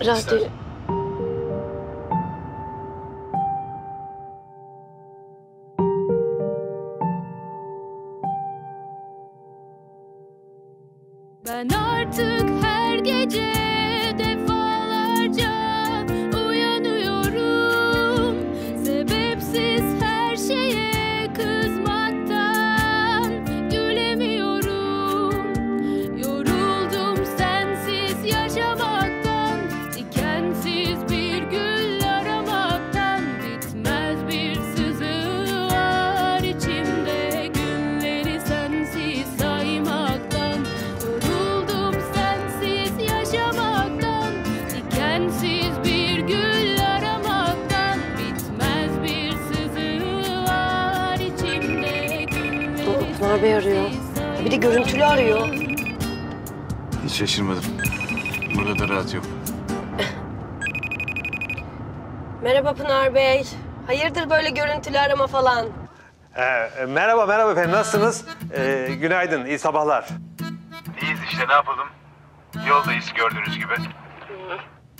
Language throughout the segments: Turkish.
Radyo... Ben Bey arıyor. Bir de görüntülü arıyor. Hiç şaşırmadım. Burada da rahat yok. Merhaba Pınar Bey. Hayırdır böyle görüntülü arama falan? Ee, merhaba merhaba efendim nasılsınız? Ee, günaydın iyi sabahlar. İyiyiz işte ne yapalım? Yoldayız gördüğünüz gibi.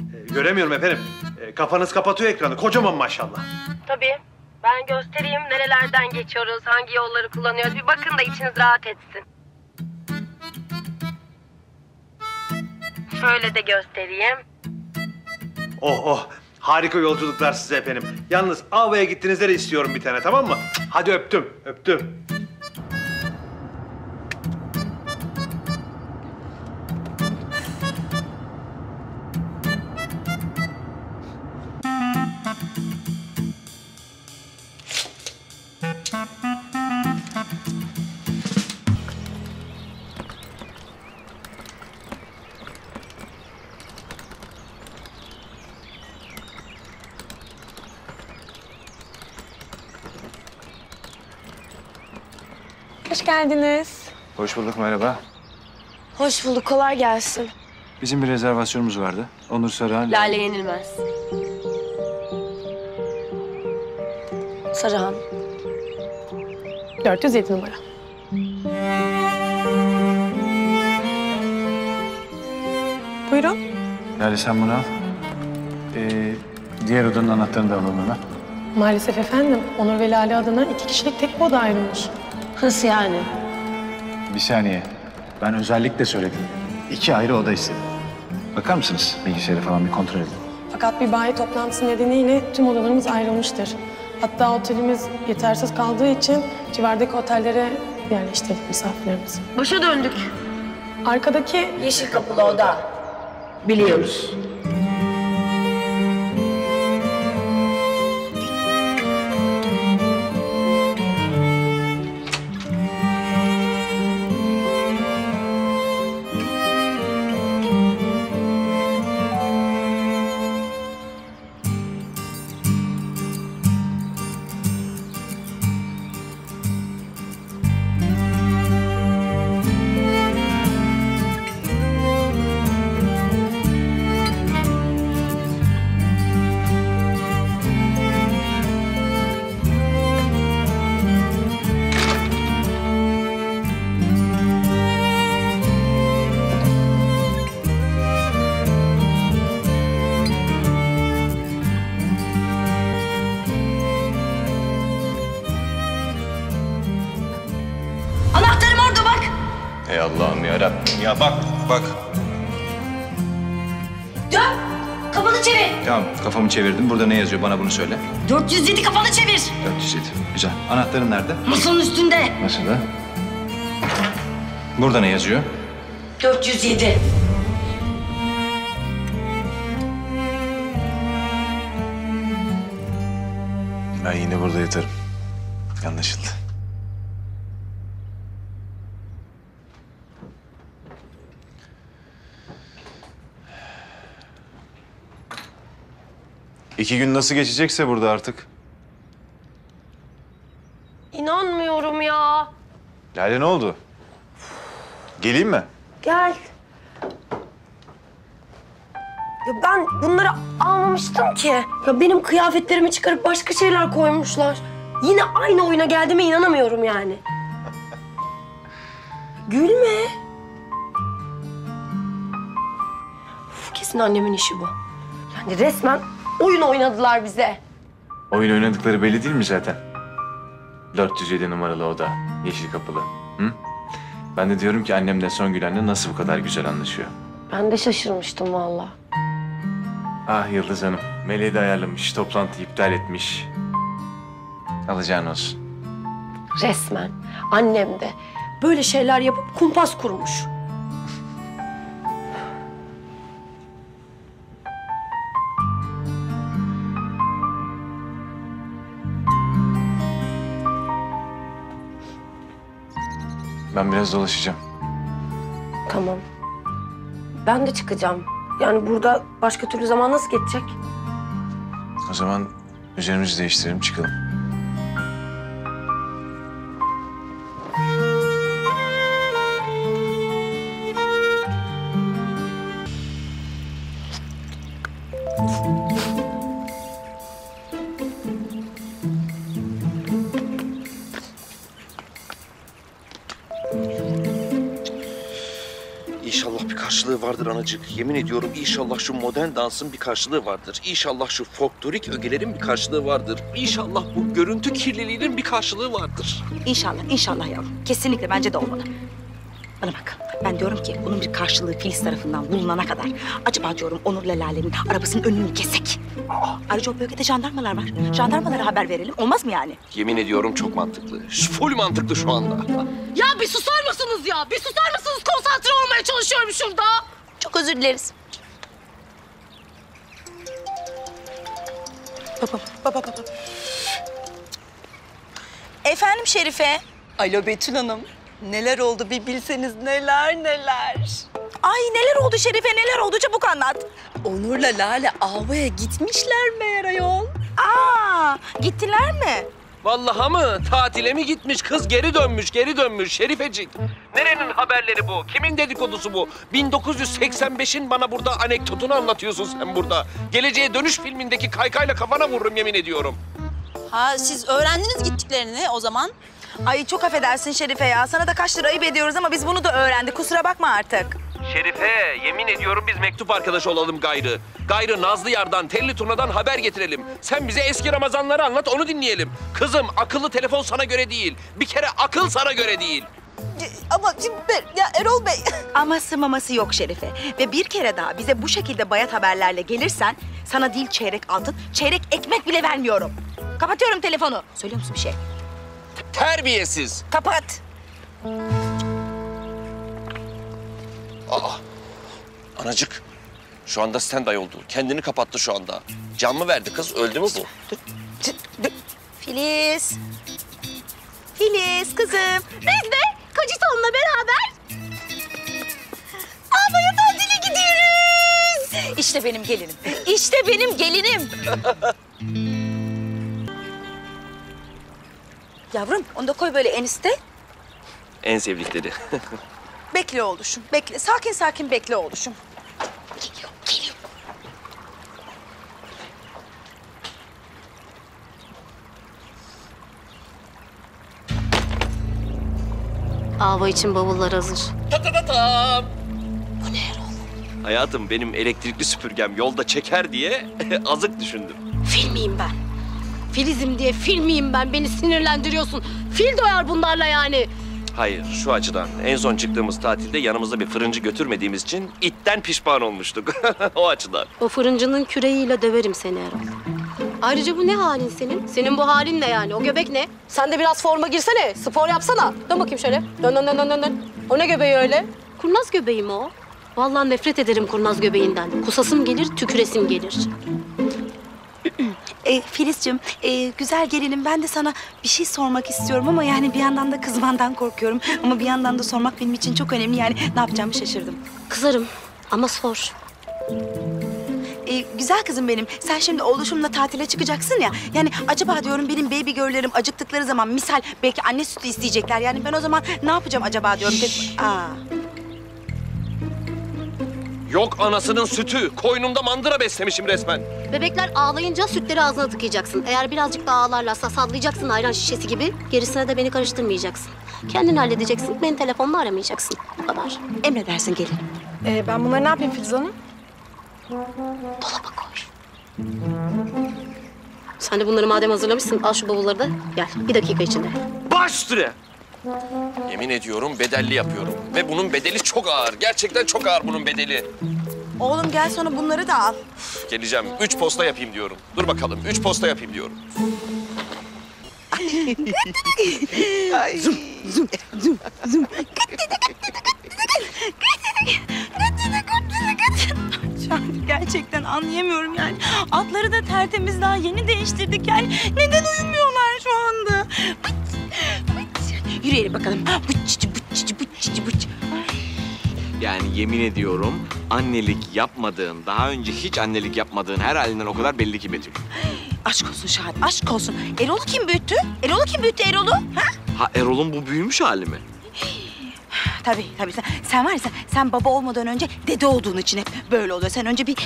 Ee, göremiyorum efendim. Ee, kafanız kapatıyor ekranı kocaman maşallah. Tabii. Ben göstereyim nerelerden geçiyoruz, hangi yolları kullanıyoruz. Bir bakın da içiniz rahat etsin. Şöyle de göstereyim. Oh oh harika yolculuklar size efendim. Yalnız Ava'ya gittiğinizde de istiyorum bir tane tamam mı? Hadi öptüm öptüm. Hoş geldiniz. Hoş bulduk merhaba. Hoş bulduk, kolay gelsin. Bizim bir rezervasyonumuz vardı. Onur Sarıhan. Lale yenilmez. Sarıhan. 407 numara. Buyurun. Lale sen bunu al. Ee, diğer odanın anahtarını da alalım hemen. Maalesef efendim, Onur ve Lale adına iki kişilik tek bir oda ayrılmış. Nasıl yani? Bir saniye. Ben özellikle söyledim. İki ayrı oda istedim. Bakar mısınız bilgisayarı falan bir kontrol edin. Fakat bir bayi toplantısı nedeniyle tüm odalarımız ayrılmıştır. Hatta otelimiz yetersiz kaldığı için civardaki otellere yerleştirdik misafirlerimizi. Başa döndük. Arkadaki Yeşil kapılı oda. Biliyoruz. Ya bak bak. Dön. Kafanı çevir. Tamam kafamı çevirdim. Burada ne yazıyor bana bunu söyle. 407 kafanı çevir. 407. Güzel. Anahtarın nerede? Masanın üstünde. Nasıl da? Burada ne yazıyor? 407. Ben yine burada yatarım. Anlaşıldı. İki gün nasıl geçecekse burada artık. İnanmıyorum ya. Lale ne oldu? Geleyim mi? Gel. Ya ben bunları almamıştım ki. Ya benim kıyafetlerimi çıkarıp başka şeyler koymuşlar. Yine aynı oyuna geldiğime inanamıyorum yani. Gülme. Kesin annemin işi bu. Yani resmen oyun oynadılar bize. Oyun oynadıkları belli değil mi zaten? 407 numaralı oda, yeşil kapılı. Hı? Ben de diyorum ki annemle Songül anne nasıl bu kadar güzel anlaşıyor? Ben de şaşırmıştım vallahi. Ah Yıldız Hanım, Meleği de ayarlamış, toplantıyı iptal etmiş. Alacağın olsun. Resmen annem de böyle şeyler yapıp kumpas kurmuş. Ben biraz dolaşacağım. Tamam. Ben de çıkacağım. Yani burada başka türlü zaman nasıl geçecek? O zaman üzerimizi değiştirelim, çıkalım. Vardır anacık. Yemin ediyorum inşallah şu modern dansın bir karşılığı vardır. İnşallah şu folklorik ögelerin bir karşılığı vardır. İnşallah bu görüntü kirliliğinin bir karşılığı vardır. İnşallah, inşallah yavrum. Kesinlikle bence de olmalı. Bana bak, ben diyorum ki bunun bir karşılığı Filiz tarafından bulunana kadar... ...acaba diyorum Onur'la Lale'nin arabasının önünü kesek. Ayrıca o bölgede jandarmalar var. Jandarmalara haber verelim. Olmaz mı yani? Yemin ediyorum çok mantıklı. Full mantıklı şu anda. Ya bir susar mısınız ya? Bir susar mısınız? Konsantre olmaya çalışıyorum şurada. Çok özür dileriz. Baba, baba, baba. Efendim Şerife? Alo Betül Hanım. Neler oldu bir bilseniz neler neler. Ay neler oldu Şerife neler oldu çabuk anlat. Onur'la Lale Ava'ya gitmişler meğer ayol. Aa gittiler mi? Vallahi mı? Tatile mi gitmiş? Kız geri dönmüş, geri dönmüş Şerifecik. Nerenin haberleri bu? Kimin dedikodusu bu? 1985'in bana burada anekdotunu anlatıyorsun sen burada. Geleceğe Dönüş filmindeki kaykayla kafana vururum yemin ediyorum. Ha siz öğrendiniz gittiklerini o zaman. Ay çok affedersin Şerife ya. Sana da kaç lira ayıp ediyoruz ama biz bunu da öğrendik. Kusura bakma artık. Şerife, yemin ediyorum biz mektup arkadaşı olalım gayrı. Gayrı Nazlı Yar'dan, Telli Turna'dan haber getirelim. Sen bize eski Ramazanları anlat, onu dinleyelim. Kızım, akıllı telefon sana göre değil. Bir kere akıl sana göre değil. Ama şimdi ben- ya Erol Bey. Aması maması yok Şerife. Ve bir kere daha bize bu şekilde bayat haberlerle gelirsen... ...sana değil çeyrek altın, çeyrek ekmek bile vermiyorum. Kapatıyorum telefonu. Söylüyor musun bir şey? Terbiyesiz. Kapat. Anacık, şu anda stand-by oldu. Kendini kapattı şu anda. Can mı verdi kız, öldü mü bu? Filiz. Filiz kızım. Biz de Kaciton'la beraber Almanya tatile gidiyoruz. İşte benim gelinim. İşte benim gelinim. Yavrum onu da koy böyle eniste. En sevdikleri. Bekle oğluşum, bekle. Sakin sakin bekle oğluşum. Geliyor, geliyor. Ava için bavullar hazır. Hayatım benim elektrikli süpürgem yolda çeker diye azık düşündüm. Fil miyim ben? Filizim diye fil miyim ben? Beni sinirlendiriyorsun. Fil doyar bunlarla yani. Hayır şu açıdan en son çıktığımız tatilde yanımızda bir fırıncı götürmediğimiz için itten pişman olmuştuk. o açıdan. O fırıncının küreğiyle döverim seni Erol. Ayrıca bu ne halin senin? Senin bu halin ne yani? O göbek ne? Sen de biraz forma girsene. Spor yapsana. Dön bakayım şöyle. Dön dön dön dön dön. O ne göbeği öyle? Kurnaz göbeği mi o? Vallahi nefret ederim kurnaz göbeğinden. Kusasım gelir, tüküresim gelir. E, Filizciğim, e, güzel gelinim ben de sana bir şey sormak istiyorum ama yani bir yandan da kızmandan korkuyorum. Ama bir yandan da sormak benim için çok önemli yani ne yapacağımı şaşırdım. Kızarım ama sor. E, güzel kızım benim, sen şimdi oğluşumla tatile çıkacaksın ya. Yani acaba diyorum benim baby girl'lerim acıktıkları zaman misal belki anne sütü isteyecekler. Yani ben o zaman ne yapacağım acaba diyorum. Aa. Yok anasının sütü. Koynumda mandıra beslemişim resmen. Bebekler ağlayınca sütleri ağzına tıkayacaksın. Eğer birazcık daha ağlarlarsa sallayacaksın ayran şişesi gibi. Gerisine de beni karıştırmayacaksın. Kendin halledeceksin. Beni telefonla aramayacaksın. Bu kadar. Emredersin gelin. Ee, ben bunları ne yapayım Filiz Hanım? Dolaba koy. Sen de bunları madem hazırlamışsın al şu bavulları da gel. Bir dakika içinde. Baş üstüne. Yemin ediyorum bedelli yapıyorum. Ve bunun bedeli çok ağır. Gerçekten çok ağır bunun bedeli. Oğlum gel sonra bunları da al. Üf, Geleceğim. Üç posta yapayım diyorum. Dur bakalım. Üç posta yapayım diyorum. Şu an gerçekten anlayamıyorum yani. Atları da tertemiz daha yeni değiştirdik yani. Neden uyumuyorlar şu anda? Yürüyelim bakalım. Yani yemin ediyorum annelik yapmadığın, daha önce hiç annelik yapmadığın her halinden o kadar belli ki Betül. Aşk olsun Şahat, aşk olsun. Erol'u kim büyüttü? Erol'u kim büyüttü Erol'u? Ha? Ha Erol'un bu büyümüş hali mi? Tabii tabii sen, sen var ya sen, sen baba olmadan önce dede olduğun için hep böyle oluyor. Sen önce bir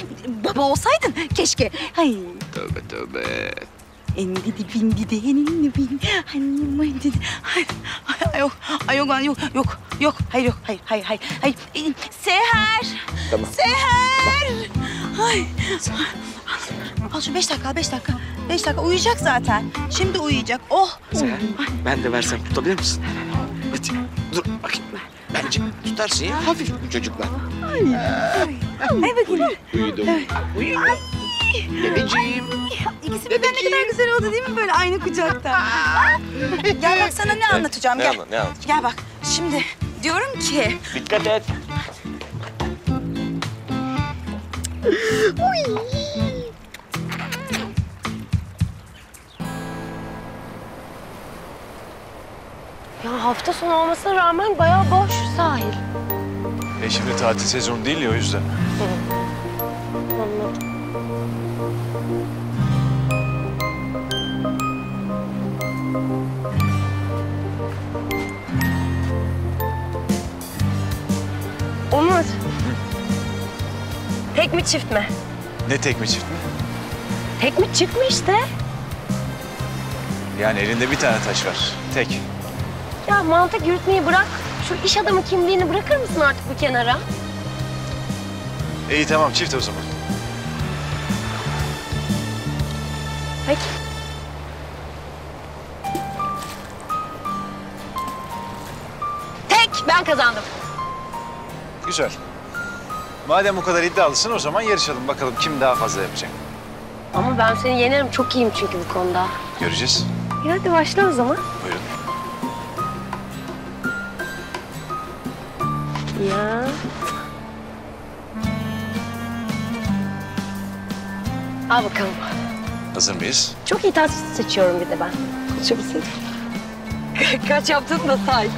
baba olsaydın keşke. Ay. Tövbe tövbe. Endidi bindi de enini bin. Annem endidi. Ay, ay, ay, yok, ay yok, ay, yok, yok, yok, hayır yok, hayır, hayır, hayır, hayır. Ee, Seher, Tamam. Seher. Ay. Al şu beş dakika, beş dakika. Beş dakika uyuyacak zaten. Şimdi uyuyacak. Oh. Seher, ben de versem tutabilir misin? Hadi dur bakayım. Bence tutarsın ya. Hafif bu çocuklar. Ay bakayım. Uyudum. Uyudum. Bebeğim. İkisi birden ne kadar güzel oldu değil mi böyle aynı kucakta? Gel bak sana ne anlatacağım Ne gel. anla, ne anlat? Gel bak şimdi diyorum ki Dikkat et. Ya hafta sonu olmasına rağmen bayağı boş sahil. E şimdi tatil sezonu değil ya o yüzden. Tek mi çift mi? Ne tek mi çift mi? Tek mi çift mi işte? Yani elinde bir tane taş var. Tek. Ya mantık yürütmeyi bırak. Şu iş adamı kimliğini bırakır mısın artık bir kenara? İyi tamam çift o zaman. Peki. Tek ben kazandım. Güzel. Madem bu kadar iddialısın o zaman yarışalım bakalım kim daha fazla yapacak. Ama ben seni yenerim. Çok iyiyim çünkü bu konuda. Göreceğiz. İyi hadi başla o zaman. Buyurun. Ya. Al bakalım. Hazır mıyız? Çok iyi taş seçiyorum bir de ben. Kaç yaptın da say.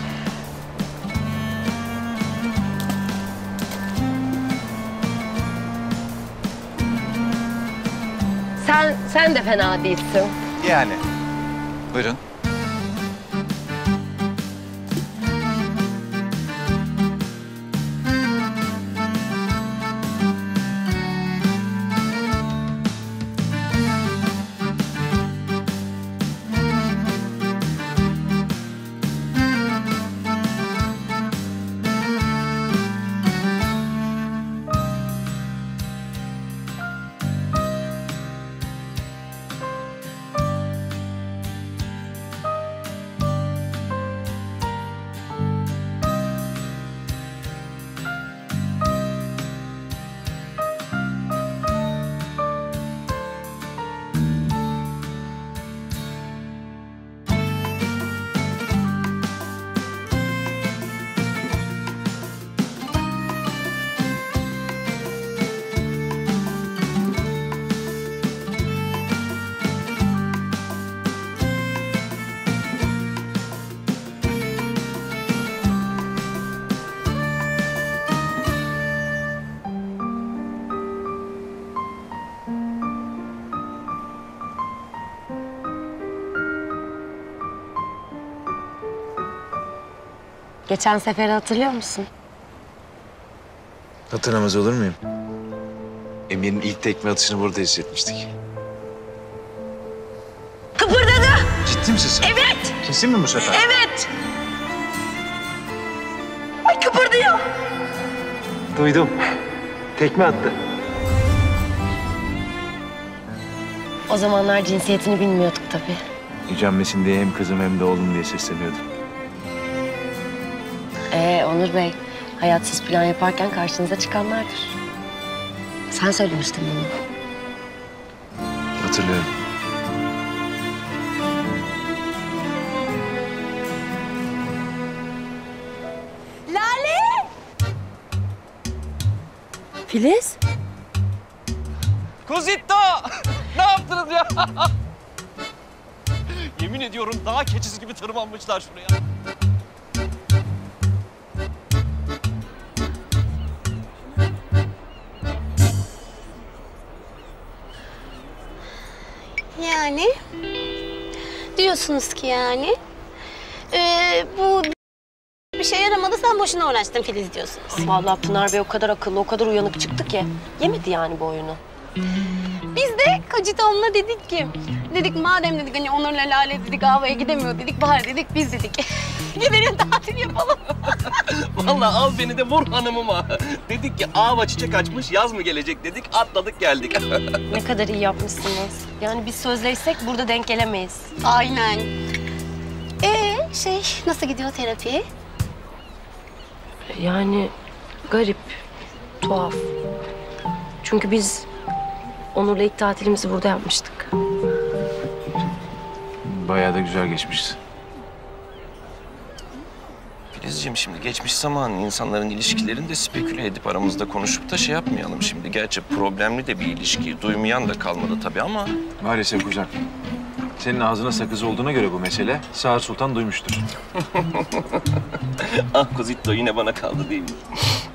Sen, sen de fena değilsin. Yani. Buyurun. Geçen seferi hatırlıyor musun? Hatırlamaz olur muyum? Emir'in ilk tekme atışını burada hissetmiştik. Kıpırdadı. Ciddi misin sen? Evet. Kesin mi bu sefer? Evet. Ay kıpırdıyor. Duydum. Tekme attı. O zamanlar cinsiyetini bilmiyorduk tabii. Gücenmesin diye hem kızım hem de oğlum diye sesleniyordum. Onur Bey, hayatsız plan yaparken karşınıza çıkanlardır. Sen söylemiştin bunu. Hatırlıyorum. Lale! Filiz? Kuzito! ne yaptınız ya? Yemin ediyorum daha keçisi gibi tırmanmışlar şuraya. Yani diyorsunuz ki yani ee, bu bir şey yaramadı sen boşuna uğraştın Filiz diyorsunuz. Vallahi Pınar Bey o kadar akıllı, o kadar uyanık çıktı ki. Yemedi yani bu oyunu. De Kaciton'la dedik ki dedik madem dedik hani Onur'la Lale dedik havaya gidemiyor dedik bari dedik biz dedik. Gidelim tatil yapalım. Vallahi al beni de vur hanımıma. Dedik ki ava çiçek açmış yaz mı gelecek dedik atladık geldik. Ne kadar iyi yapmışsınız. Yani biz sözleşsek burada denk gelemeyiz. Aynen. Ee şey nasıl gidiyor terapi? Yani garip, tuhaf. Çünkü biz Onur'la ilk tatilimizi burada yapmıştık. Bayağı da güzel geçmiş. Filizciğim şimdi geçmiş zaman insanların ilişkilerini de speküle edip aramızda konuşup da şey yapmayalım şimdi. Gerçi problemli de bir ilişki. Duymayan da kalmadı tabii ama Maalesef kuzen. Senin ağzına sakız olduğuna göre bu mesele Sağır Sultan duymuştur. Ah Kuzitto yine bana kaldı değil mi?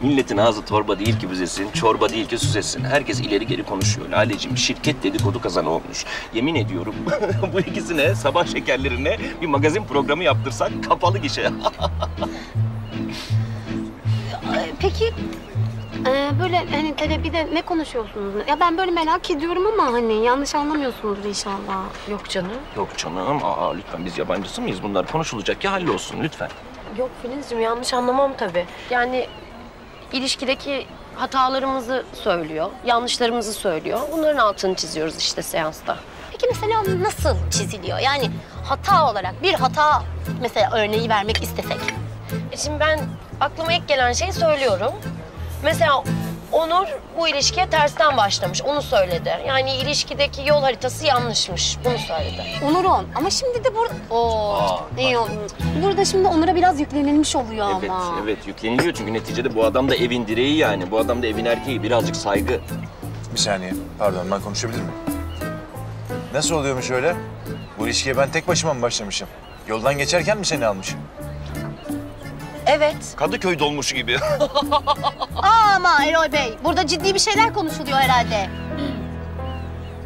Milletin ağzı torba değil ki büzesin, çorba değil ki süzesin. Herkes ileri geri konuşuyor. Laleciğim şirket dedikodu kazanı olmuş. Yemin ediyorum bu ikisine sabah şekerlerine bir magazin programı yaptırsak kapalı gişe. Peki ee, böyle hani terapide ne konuşuyorsunuz? Ya ben böyle merak ediyorum ama hani yanlış anlamıyorsunuzdur inşallah. Yok canım. Yok canım, aa lütfen biz yabancısı mıyız? Bunlar konuşulacak ya hallolsun lütfen. Yok Filizciğim yanlış anlamam tabii. Yani ilişkideki hatalarımızı söylüyor, yanlışlarımızı söylüyor. Bunların altını çiziyoruz işte seansta. Peki mesela nasıl çiziliyor? Yani hata olarak bir hata mesela örneği vermek istesek. E Şimdi ben aklıma ilk gelen şeyi söylüyorum. Mesela Onur bu ilişkiye tersten başlamış, onu söyledi. Yani ilişkideki yol haritası yanlışmış, bunu söyledi. Onur'un ama şimdi de burada... Oo, Aa, iyi oldu. Burada şimdi Onur'a biraz yüklenilmiş oluyor Evet, ama. evet yükleniliyor çünkü neticede bu adam da evin direği yani. Bu adam da evin erkeği. Birazcık saygı. Bir saniye. Pardon ben konuşabilir miyim? Nasıl oluyormuş öyle? Bu ilişkiye ben tek başıma mı başlamışım? Yoldan geçerken mi seni almışım? Evet. Kadıköy dolmuşu gibi. Aa, ama Erol Bey, burada ciddi bir şeyler konuşuluyor herhalde.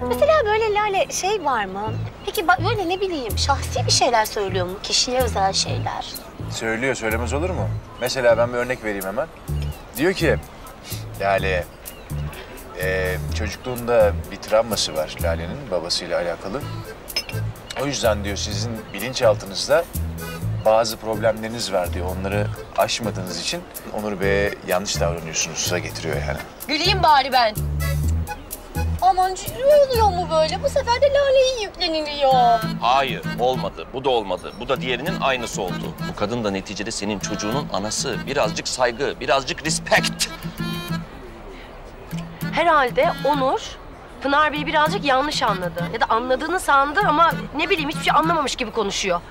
Mesela böyle Lale şey var mı? Peki böyle ne bileyim şahsi bir şeyler söylüyor mu? Kişiye özel şeyler. Söylüyor, söylemez olur mu? Mesela ben bir örnek vereyim hemen. Diyor ki, Lale, e, çocukluğunda bir travması var Lale'nin babasıyla alakalı. O yüzden diyor sizin bilinçaltınızda bazı problemleriniz var diyor. Onları aşmadığınız için Onur Bey'e yanlış davranıyorsunuz'a getiriyor yani. Güleyim bari ben. Aman ne oluyor mu böyle? Bu sefer de Lale'ye yükleniliyor. Hayır, olmadı. Bu da olmadı. Bu da diğerinin aynısı oldu. Bu kadın da neticede senin çocuğunun anası. Birazcık saygı, birazcık respect. Herhalde Onur Pınar Bey'i birazcık yanlış anladı. Ya da anladığını sandı ama ne bileyim hiçbir şey anlamamış gibi konuşuyor.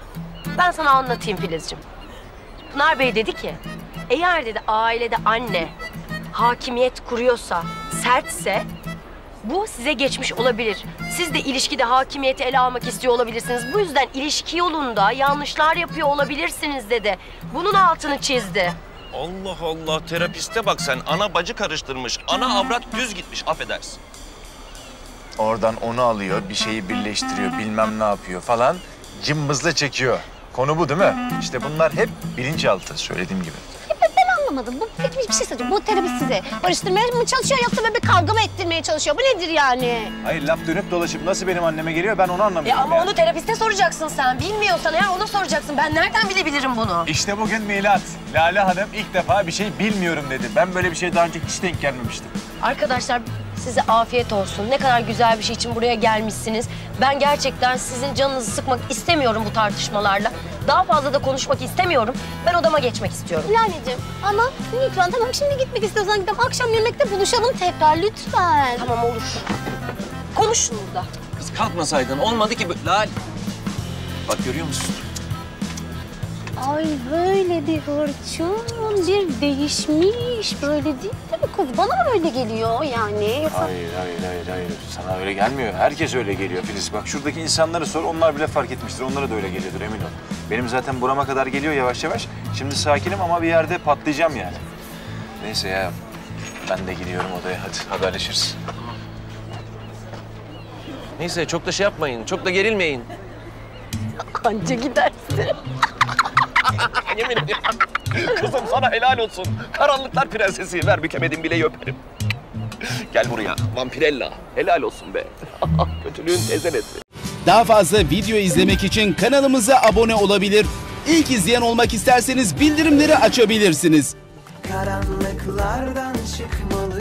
Ben sana anlatayım Filizciğim. Pınar Bey dedi ki, eğer dedi ailede anne hakimiyet kuruyorsa, sertse bu size geçmiş olabilir. Siz de ilişkide hakimiyeti ele almak istiyor olabilirsiniz. Bu yüzden ilişki yolunda yanlışlar yapıyor olabilirsiniz dedi. Bunun altını çizdi. Allah Allah, terapiste bak sen. Ana bacı karıştırmış. Ana avrat düz gitmiş, affedersin. Oradan onu alıyor, bir şeyi birleştiriyor, bilmem ne yapıyor falan. Cımbızla çekiyor. Konu bu değil mi? İşte bunlar hep bilinçaltı söylediğim gibi. Ben anlamadım. Bu peki bir şey söyleyeceğim. Bu terapist size barıştırmaya mı çalışıyor yoksa bir kavga mı ettirmeye çalışıyor? Bu nedir yani? Hayır laf dönüp dolaşıp nasıl benim anneme geliyor ben onu anlamıyorum Ya ama ya. onu terapiste soracaksın sen. Bilmiyorsan eğer ona soracaksın. Ben nereden bilebilirim bunu? İşte bugün Milat. Lale Hanım ilk defa bir şey bilmiyorum dedi. Ben böyle bir şey daha önce hiç denk gelmemiştim. Arkadaşlar Size afiyet olsun. Ne kadar güzel bir şey için buraya gelmişsiniz. Ben gerçekten sizin canınızı sıkmak istemiyorum bu tartışmalarla. Daha fazla da konuşmak istemiyorum. Ben odama geçmek istiyorum. Lale'cim ama lütfen tamam şimdi gitmek istiyorsan gidelim. Akşam yemekte buluşalım tekrar lütfen. Tamam olur. Konuşun burada. Kız kalkmasaydın olmadı ki. bu- Lale. Bak görüyor musun? Ay böyle bir hırçın, bir değişmiş. Böyle değil mi kız? Bana mı öyle geliyor yani? Yoksa... Hayır, hayır, hayır, hayır. Sana öyle gelmiyor. Herkes öyle geliyor Filiz. Bak şuradaki insanları sor, onlar bile fark etmiştir. Onlara da öyle geliyordur, emin ol. Benim zaten burama kadar geliyor yavaş yavaş. Şimdi sakinim ama bir yerde patlayacağım yani. Neyse ya, ben de gidiyorum odaya. Hadi haberleşiriz. Neyse çok da şey yapmayın. Çok da gerilmeyin. Anca gidersin. Yemin ediyorum. Kızım sana helal olsun. Karanlıklar prensesi. Ver bükemedin bile öperim. Gel buraya. Vampirella. Helal olsun be. Kötülüğün tezenesi. Daha fazla video izlemek için kanalımıza abone olabilir. İlk izleyen olmak isterseniz bildirimleri açabilirsiniz. karanlıklardan çıkmalı